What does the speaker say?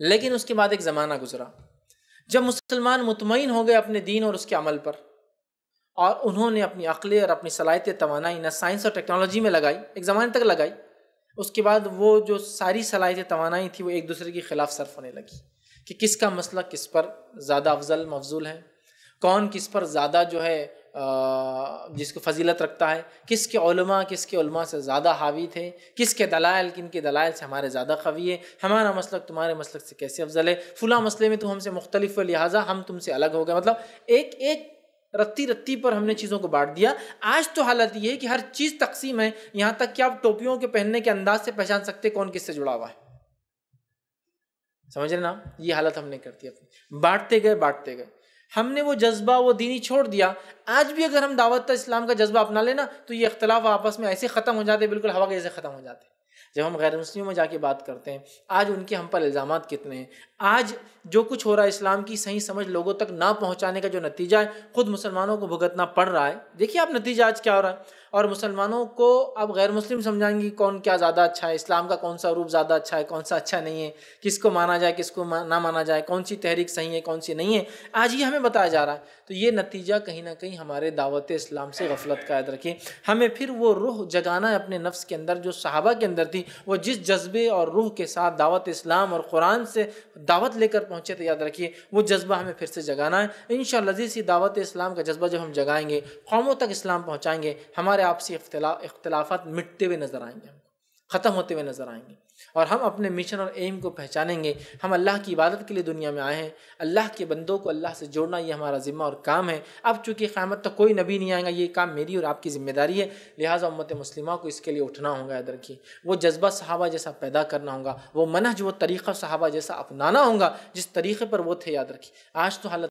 لیکن اس کے بعد ایک زمانہ گزرا جب مسلمان مطمئن ہو گئے اپنے دین اور اس کے عمل پر اور انہوں نے اپنی عقلیں اور اپنی صلاحیت توانائی نہ سائنس اور ٹیکنالوجی میں لگائی، ایک زمانے تک لگائی، اس کے بعد وہ جو ساری صلاحیت توانائی تھی وہ ایک دوسرے کے خلاف صرف ہونے لگی کہ کس کا مسئلہ کس پر زیادہ افضل، مفضول ہے، کون کس پر زیادہ جو ہے جس کو فضیلت رکھتا ہے، کس کے علماء، کس کے علماء سے زیادہ حاوی تھے، کس کے دلائل، کن کے دلائل سے ہمارے زیادہ قوی ہے، ہمارا مسلک تمہارے مسلک سے کیسے افضل ہے، فلاں مسئلے میں تو ہم سے مختلف لہٰذا ہم تم سے الگ ہو گئے۔ مطلب ایک ایک رتی رتی پر ہم نے چیزوں کو بانٹ دیا۔ آج تو حالت یہ ہے کہ ہر چیز تقسیم ہے۔ یہاں تک کہ آپ ٹوپیوں کے پہننے کے انداز سے پہچان سکتے کون کس سے جڑا ہوا ہے۔ سمجھ رہے نا؟ یہ حالت ہم نے کر دی اپنی۔ بانٹتے گئے بانٹتے گئے۔ ہم نے وہ جذبہ وہ دینی چھوڑ دیا۔ آج بھی اگر ہم دعوت اسلام کا جذبہ اپنا لینا تو یہ اختلاف آپس میں ایسے ختم ہو جاتے، بالکل ہوا کے جیسے ختم ہو جاتے۔ جب ہم غیر مسلموں میں جا کے بات کرتے ہیں، آج ان کے ہم پر الزامات کتنے ہیں؟ آج جو کچھ ہو رہا ہے اسلام کی، صحیح سمجھ لوگوں تک نہ پہنچانے کا جو نتیجہ ہے، خود مسلمانوں کو بھگتنا پڑ رہا ہے۔ دیکھیے آپ نتیجہ آج کیا ہو رہا ہے۔ اور مسلمانوں کو اب غیر مسلم سمجھائیں گی کون کیا زیادہ اچھا ہے، اسلام کا کون سا روپ زیادہ اچھا ہے، کون سا اچھا نہیں ہے، کس کو مانا جائے، کس کو نہ مانا جائے، کون سی تحریک صحیح ہے، کون سی نہیں ہے۔ آج یہ ہمیں بتایا جا رہا ہے۔ تو یہ نتیجہ کہیں نہ کہیں ہمارے دعوت اسلام سے غفلت کا یاد رکھیں ہمیں پھر وہ روح جگانا ہے اپنے نفس کے اندر، جو صحابہ کے اندر تھی، وہ جس جذبے اور روح کے ساتھ دعوت اسلام اور قرآن سے دعوت لے کر پہنچے تو یاد رکھیے، وہ جذبہ ہمیں پھر سے جگانا ہے۔ ان شاء اللہ دعوت اسلام کا جذبہ جب ہم جگائیں گے، قوموں تک اسلام پہنچائیں گے، ہمارے آپسی اختلافات مٹتے ہوئے نظر آئیں گے ختم ہوتے ہوئے نظر آئیں گے۔ اور ہم اپنے مشن اور ایم کو پہچانیں گے۔ ہم اللہ کی عبادت کے لیے دنیا میں آئے ہیں۔ اللہ کے بندوں کو اللہ سے جوڑنا یہ ہمارا ذمہ اور کام ہے۔ اب چونکہ قیامت تک کوئی نبی نہیں آئے گا، یہ کام میری اور آپ کی ذمہ داری ہے۔ لہٰذا امت مسلمہ کو اس کے لیے اٹھنا ہوگا، یاد رکھیے۔ وہ جذبہ صحابہ جیسا پیدا کرنا ہوگا۔ وہ منہج، وہ طریقہ صحابہ جیسا اپنانا ہوگا۔ جس طریقے پر وہ تھے، یاد رکھیے۔ آج تو حالت